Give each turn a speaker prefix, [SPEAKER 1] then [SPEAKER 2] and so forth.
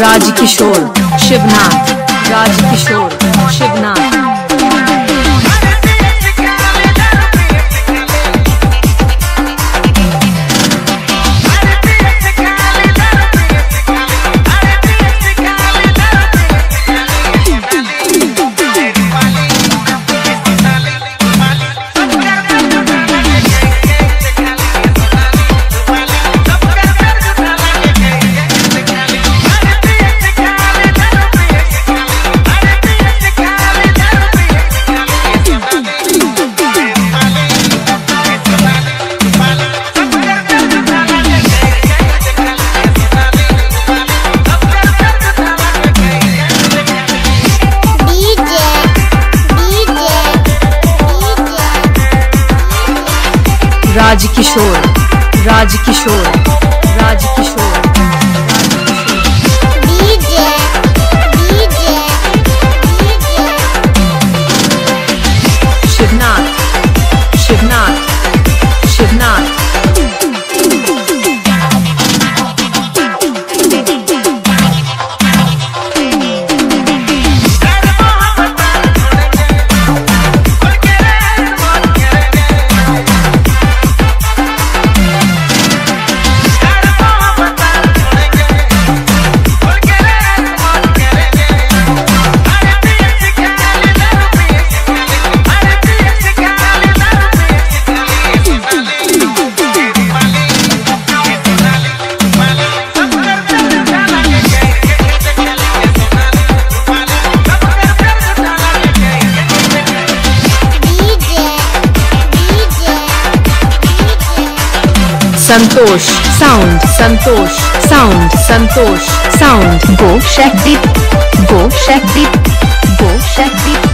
[SPEAKER 1] Rajkishor Shivnath. Rajkishor Shivnath Rajkishor Rajkishor Rajkishor Shivnath Santosh sound Santosh sound Santosh sound
[SPEAKER 2] go Shakti go Shakti go Deep